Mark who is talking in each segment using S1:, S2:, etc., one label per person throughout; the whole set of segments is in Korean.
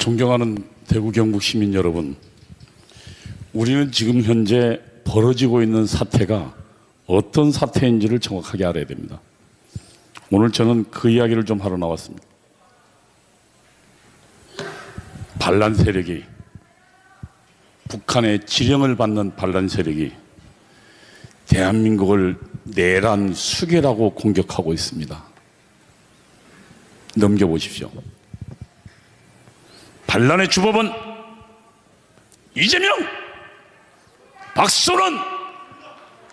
S1: 존경하는 대구 경북 시민 여러분, 우리는 지금 현재 벌어지고 있는 사태가 어떤 사태인지를 정확하게 알아야 됩니다. 오늘 저는 그 이야기를 좀 하러 나왔습니다. 반란 세력이 북한의 지령을 받는 반란 세력이 대한민국을 내란 수계라고 공격하고 있습니다. 넘겨보십시오. 반란의 주범은 이재명, 박수는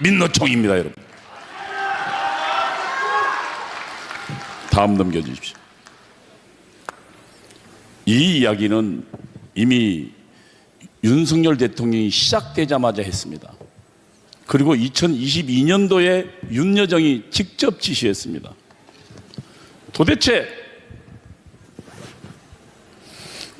S1: 민노총입니다, 여러분. 다음 넘겨주십시오. 이 이야기는 이미 윤석열 대통령이 시작되자마자 했습니다. 그리고 2022년도에 윤여정이 직접 지시했습니다. 도대체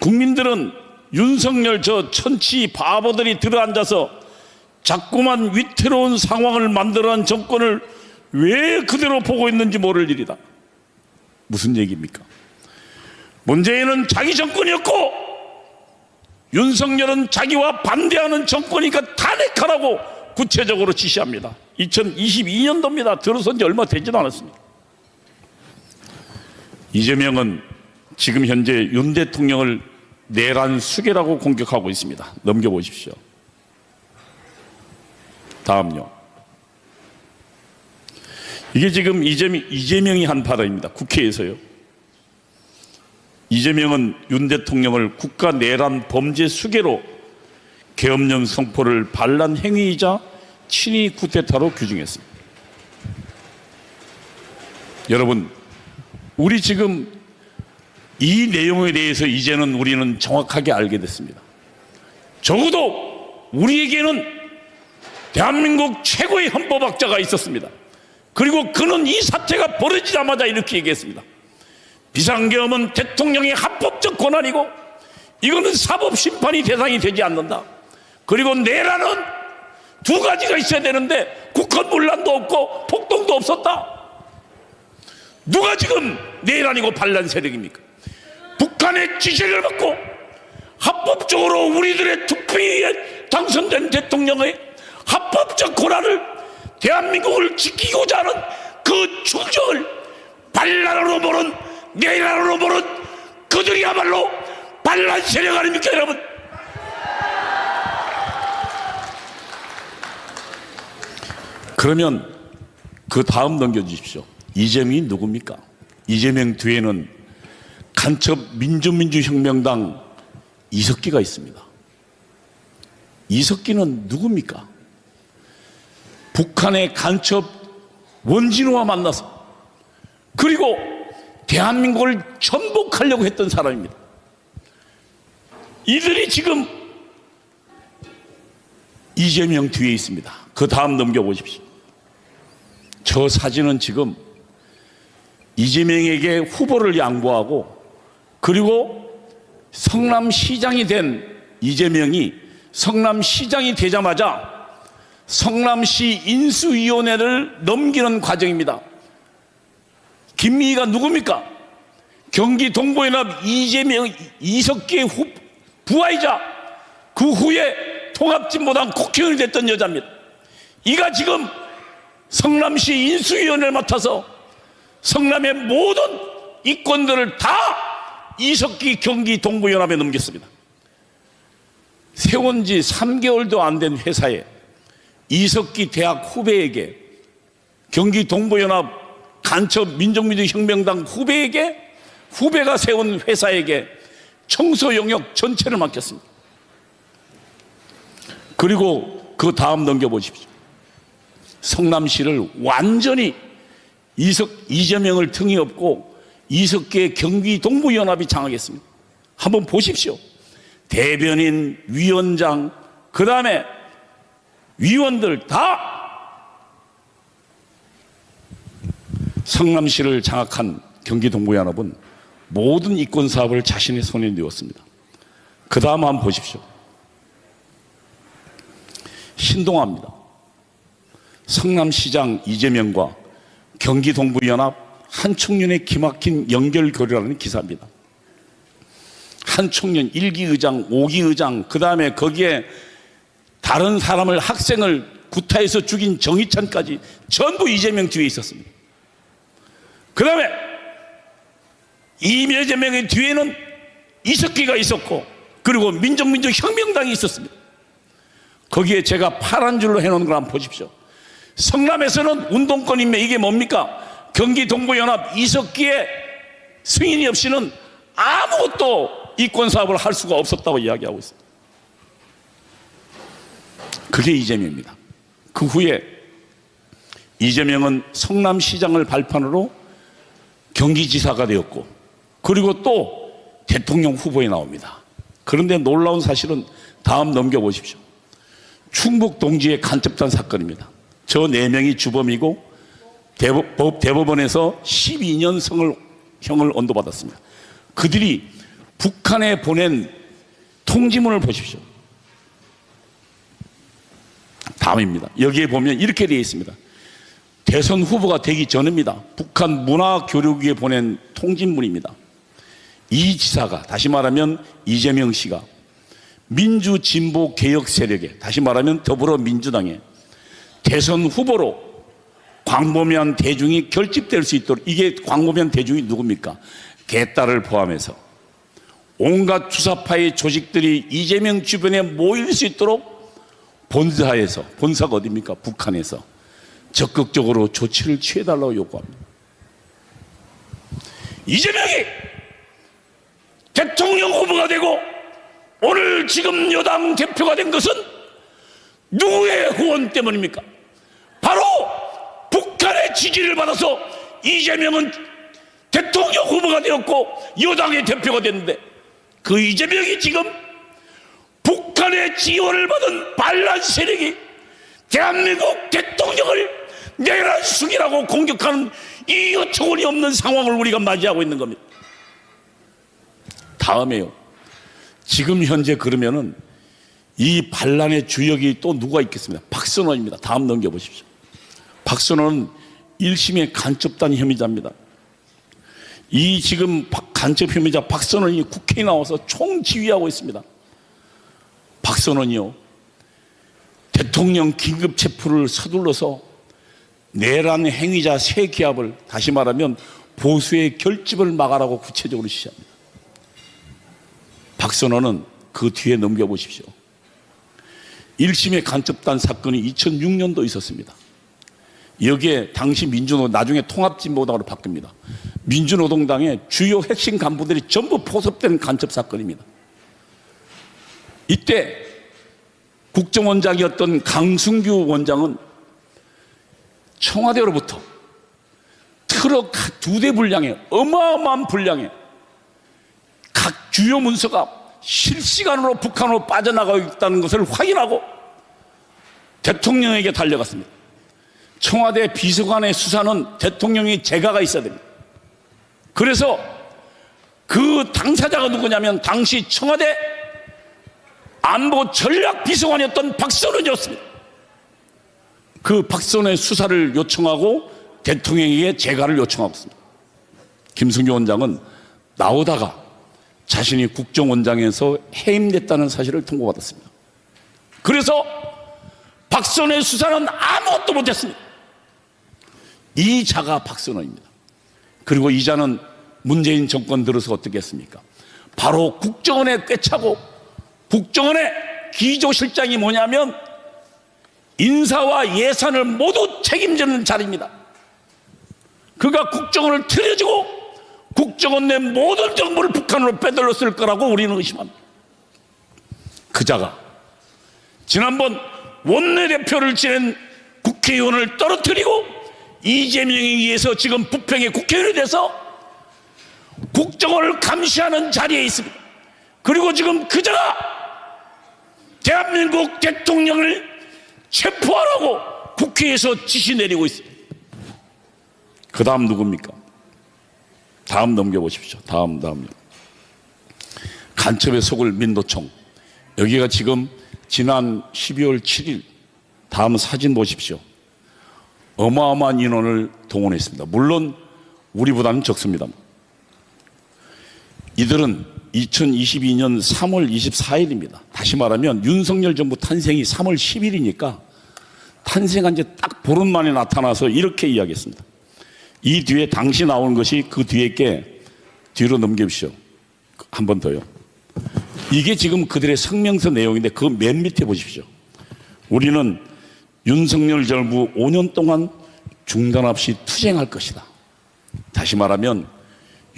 S1: 국민들은 윤석열 저 천치 바보들이 들어앉아서 자꾸만 위태로운 상황을 만들어낸 정권을 왜 그대로 보고 있는지 모를 일이다. 무슨 얘기입니까? 문재인은 자기 정권이었고 윤석열은 자기와 반대하는 정권이니까 탄핵하라고 구체적으로 지시합니다. 2022년도입니다. 들어선 지 얼마 되지도 않았습니다. 이재명은 지금 현재 윤 대통령을 내란 수계라고 공격하고 있습니다. 넘겨보십시오. 다음요. 이게 지금 이재명, 이재명이 한 발언입니다. 국회에서요. 이재명은 윤 대통령을 국가 내란 범죄 수계로 계엄령 선포를 반란 행위이자 친위 쿠데타로 규정했습니다. 여러분, 우리 지금 이 내용에 대해서 이제는 우리는 정확하게 알게 됐습니다. 적어도 우리에게는 대한민국 최고의 헌법학자가 있었습니다. 그리고 그는 이 사태가 벌어지자마자 이렇게 얘기했습니다. 비상계엄은 대통령의 합법적 권한이고 이거는 사법심판이 대상이 되지 않는다. 그리고 내란은 두 가지가 있어야 되는데 국헌 문란도 없고 폭동도 없었다. 누가 지금 내란이고 반란 세력입니까? 북한의 지시를 받고 합법적으로 우리들의 투표에 당선된 대통령의 합법적 권한을 대한민국을 지키고자 하는 그 충정을 반란으로 보는 내란으로 보는 그들이야말로 반란 세력 아닙니까 여러분? 그러면 그 다음 넘겨주십시오. 이재명이 누굽니까? 이재명 뒤에는 간첩 민주민주혁명당 이석기가 있습니다. 이석기는 누굽니까? 북한의 간첩 원진우와 만나서 그리고 대한민국을 전복하려고 했던 사람입니다. 이들이 지금 이재명 뒤에 있습니다. 그 다음 넘겨보십시오. 저 사진은 지금 이재명에게 후보를 양보하고 그리고 성남시장이 된 이재명이 성남시장이 되자마자 성남시 인수위원회를 넘기는 과정입니다. 김미희가 누굽니까? 경기 동부연합 이재명 이석기의 후, 부하이자 그 후에 통합진보당 국회의원이 됐던 여자입니다. 이가 지금 성남시 인수위원회를 맡아서 성남의 모든 이권들을 다 이석기 경기 동부연합에 넘겼습니다. 세운 지 3개월도 안 된 회사에 이석기 대학 후배에게 경기 동부연합 간첩 민족민주혁명당 후배에게 후배가 세운 회사에게 청소 영역 전체를 맡겼습니다. 그리고 그 다음 넘겨보십시오. 성남시를 완전히 이석, 이재명을 등이 없고 이석기의 경기 동부연합이 장악했습니다. 한번 보십시오. 대변인, 위원장, 그 다음에 위원들 다 성남시를 장악한 경기 동부연합은 모든 이권 사업을 자신의 손에 넣었습니다. 그 다음 한번 보십시오. 신동아입니다. 성남시장 이재명과 경기 동부연합 한 청년의 기막힌 연결고리라는 기사입니다. 한 청년 일기 의장, 오기 의장, 그 다음에 거기에 다른 사람을 학생을 구타해서 죽인 정희찬까지 전부 이재명 뒤에 있었습니다. 그 다음에 이재명의 뒤에는 이석기가 있었고 그리고 민족민족 혁명당이 있었습니다. 거기에 제가 파란 줄로 해놓은 걸 한번 보십시오. 성남에서는 운동권이면 이게 뭡니까? 경기 동부연합 이석기의 승인이 없이는 아무것도 이권 사업을 할 수가 없었다고 이야기하고 있습니다. 그게 이재명입니다. 그 후에 이재명은 성남시장을 발판으로 경기지사가 되었고 그리고 또 대통령 후보에 나옵니다. 그런데 놀라운 사실은 다음 넘겨보십시오. 충북 동지의 간첩단 사건입니다. 저네 명이 주범이고 대법, 대법 원에서 12년 성을, 형을 언도받았습니다. 그들이 북한에 보낸 통지문을 보십시오. 다음입니다. 여기에 보면 이렇게 되어 있습니다. 대선 후보가 되기 전입니다. 북한 문화교류국에 보낸 통지문입니다. 이 지사가 다시 말하면 이재명 씨가 민주진보 개혁 세력에 다시 말하면 더불어민주당에 대선 후보로 광범위한 대중이 결집될 수 있도록 이게 광범위한 대중이 누굽니까? 개딸을 포함해서 온갖 주사파의 조직들이 이재명 주변에 모일 수 있도록 본사에서 본사가 어디입니까? 북한에서 적극적으로 조치를 취해달라고 요구합니다. 이재명이 대통령 후보가 되고 오늘 지금 여당 대표가 된 것은 누구의 후원 때문입니까? 바로 지지를 받아서 이재명은 대통령 후보가 되었고 여당의 대표가 됐는데 그 이재명이 지금 북한의 지원을 받은 반란 세력이 대한민국 대통령을 내란 숙이라고 공격하는 이 여청원이 없는 상황을 우리가 맞이하고 있는 겁니다. 다음에요. 지금 현재 그러면은 이 반란의 주역이 또 누가 있겠습니까? 박선원입니다. 다음 넘겨보십시오. 박선원은 1심의 간첩단 혐의자입니다. 이 지금 간첩 혐의자 박선원이 국회에 나와서 총지휘하고 있습니다. 박선원이요. 대통령 긴급 체포를 서둘러서 내란 행위자 세 기합을 다시 말하면 보수의 결집을 막아라고 구체적으로 지시합니다. 박선원은 그 뒤에 넘겨보십시오. 1심의 간첩단 사건이 2006년도 있었습니다. 여기에 당시 민주노 나중에 통합진보당으로 바뀝니다. 민주노동당의 주요 핵심 간부들이 전부 포섭된 간첩 사건입니다. 이때 국정원장이었던 강승규 원장은 청와대로부터 트럭 두 대 분량의 어마어마한 분량의 각 주요 문서가 실시간으로 북한으로 빠져나가고 있다는 것을 확인하고 대통령에게 달려갔습니다. 청와대 비서관의 수사는 대통령이 재가가 있어야 됩니다. 그래서 그 당사자가 누구냐면 당시 청와대 안보 전략 비서관이었던 박선원이었습니다. 그 박선원의 수사를 요청하고 대통령에게 재가를 요청하고 있습니다. 김승규 원장은 나오다가 자신이 국정원장에서 해임됐다는 사실을 통보받았습니다. 그래서 박선의 수사는 아무것도 못했습니다. 이 자가 박선호입니다. 그리고 이 자는 문재인 정권 들어서 어떻게 했습니까? 바로 국정원에 꿰차고 국정원의 기조실장이 뭐냐면 인사와 예산을 모두 책임지는 자리입니다. 그가 국정원을 틀어주고 국정원 내 모든 정보를 북한으로 빼돌렸을 거라고 우리는 의심합니다. 그 자가 지난번 원내대표를 지낸 국회의원을 떨어뜨리고 이재명에 의해서 지금 부평의 국회의원이 돼서 국정원을 감시하는 자리에 있습니다. 그리고 지금 그자가 대한민국 대통령을 체포하라고 국회에서 지시 내리고 있습니다. 그 다음 누굽니까? 다음 넘겨보십시오. 다음, 다음. 간첩의 속을 민노총. 여기가 지금 지난 12월 7일 다음 사진 보십시오. 어마어마한 인원을 동원했습니다. 물론 우리보다는 적습니다. 이들은 2022년 3월 24일입니다. 다시 말하면 윤석열 정부 탄생이 3월 10일이니까 탄생한 지 딱 보름 만에 나타나서 이렇게 이야기했습니다. 이 뒤에 당시 나온 것이 그 뒤에 게 뒤로 넘겨주시오. 한 번 더요. 이게 지금 그들의 성명서 내용인데 그 맨 밑에 보십시오. 우리는 윤석열 정부 5년 동안 중단 없이 투쟁할 것이다. 다시 말하면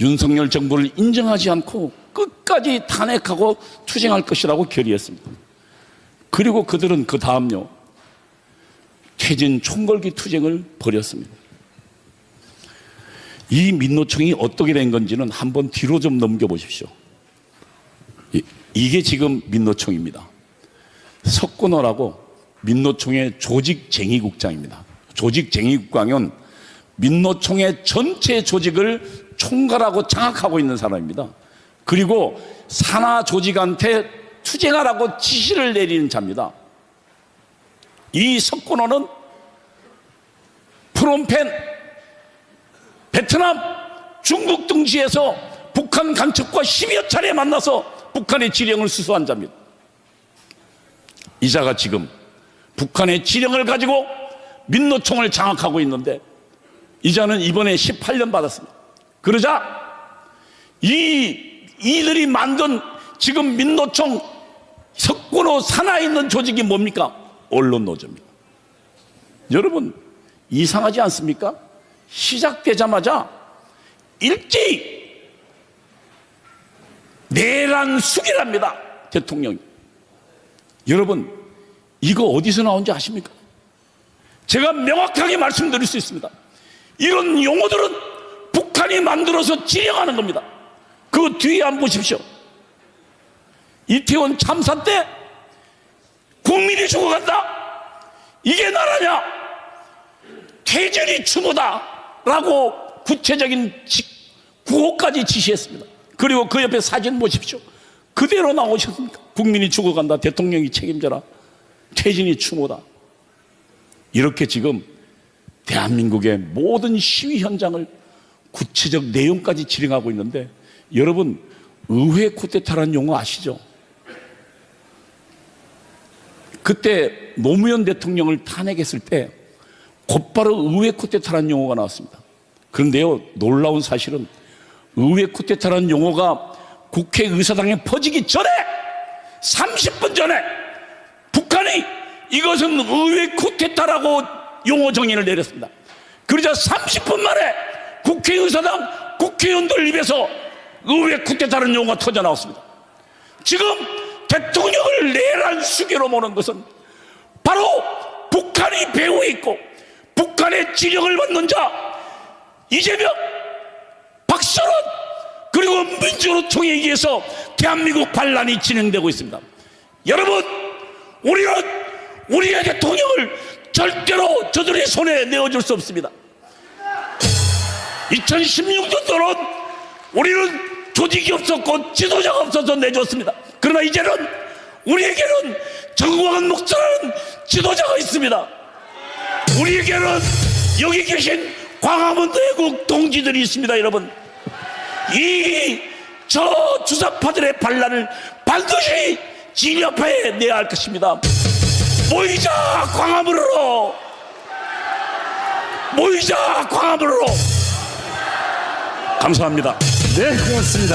S1: 윤석열 정부를 인정하지 않고 끝까지 탄핵하고 투쟁할 것이라고 결의했습니다. 그리고 그들은 그 다음요. 퇴진 총궐기 투쟁을 벌였습니다. 이 민노총이 어떻게 된 건지는 한번 뒤로 좀 넘겨보십시오. 이- 이게 지금 민노총입니다. 석군호라고 민노총의 조직쟁의국장입니다. 조직쟁의국장은 민노총의 전체 조직을 총괄하고 장악하고 있는 사람입니다. 그리고 산하 조직한테 투쟁하라고 지시를 내리는 자입니다. 이 석군호는 프롬펜, 베트남, 중국 등지에서 북한 간첩과 10여 차례 만나서 북한의 지령을 수수한 자입니다. 이 자가 지금 북한의 지령을 가지고 민노총을 장악하고 있는데 이자는 이번에 18년 받았습니다. 그러자 이 이들이 만든 지금 민노총 석군호 산하에 있는 조직이 뭡니까? 언론 노조입니다. 여러분 이상하지 않습니까? 시작되자마자 일제히 내란 숙이랍니다. 대통령이. 여러분 이거 어디서 나온지 아십니까? 제가 명확하게 말씀드릴 수 있습니다. 이런 용어들은 북한이 만들어서 지령하는 겁니다. 그 뒤에 한번 보십시오. 이태원 참사 때 국민이 죽어간다. 이게 나라냐? 퇴진이 추모다. 라고 구체적인 지- 구호까지 지시했습니다. 그리고 그 옆에 사진 보십시오. 그대로 나오셨습니까? 국민이 죽어간다. 대통령이 책임져라. 퇴진이 추모다. 이렇게 지금 대한민국의 모든 시위 현장을 구체적 내용까지 지령하고 있는데 여러분 의회 쿠데타라는 용어 아시죠? 그때 노무현 대통령을 탄핵했을 때 곧바로 의회 쿠데타라는 용어가 나왔습니다. 그런데요 놀라운 사실은 의회 쿠데타라는 용어가 국회 의사당에 퍼지기 전에 30분 전에 북한이 이것은 의회 쿠데타라고 용어 정의를 내렸습니다. 그러자 30분 만에 국회의사당 국회의원들 입에서 의회 쿠데타라는 용어가 터져 나왔습니다. 지금 대통령을 내란 수계로 모는 것은 바로 북한이 배후에 있고 북한의 지령을 받는 자 이재명, 박선원 그리고 민주노총에 의해서 대한민국 반란이 진행되고 있습니다. 여러분 우리는 우리의 대통령을 절대로 저들의 손에 내어줄 수 없습니다. 2016년도는 우리는 조직이 없었고 지도자가 없어서 내줬습니다. 그러나 이제는 우리에게는 정광한 목사라는 지도자가 있습니다. 우리에게는 여기 계신 광화문 대국 동지들이 있습니다, 여러분. 이 저 주사파들의 반란을 반드시 진압해 내야 할 것입니다. 모이자 광화문으로 모이자 광화문으로 감사합니다.
S2: 네, 고맙습니다.